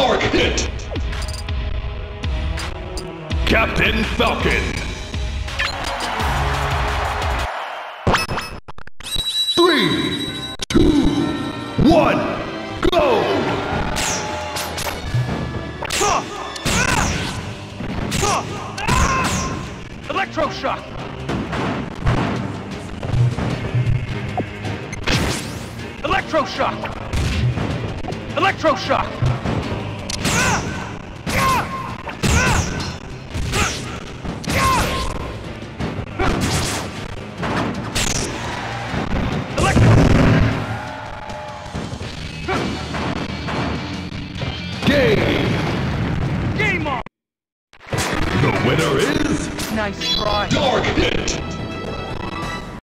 Hit! Captain Falcon! Three, two, one, go! Electroshock! Electroshock! Electroshock! game. Game on. The winner is... Nice try. Dark Darknet.